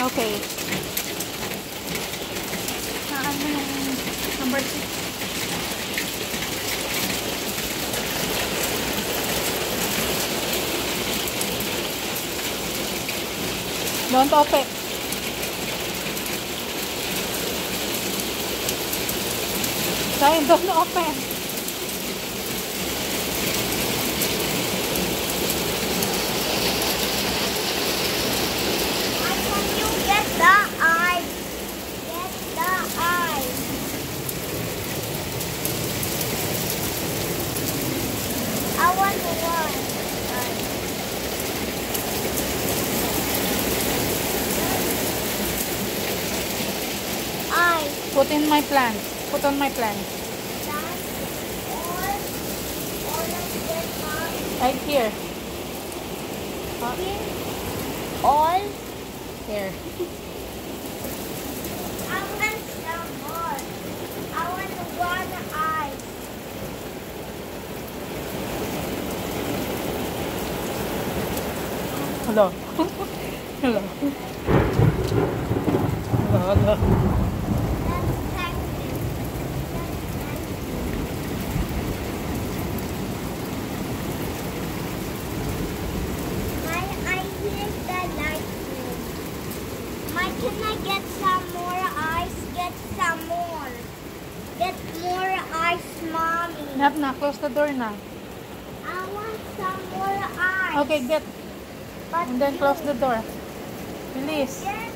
Okay. Yung number 6? Don't open. Sayang, don't open. Why can you get the eye? Get the eye. I want one. Eye. Put in my plant. Put on my plant. That's all. All of them are Right here. All. Here. I want some more. I want one eye. Hello. Hello. Hello, hello. Can I get some more ice? Get some more. Get more ice, mommy. Nap na, close the door na. I want some more ice. Okay, get. But And then you close the door. Release. Get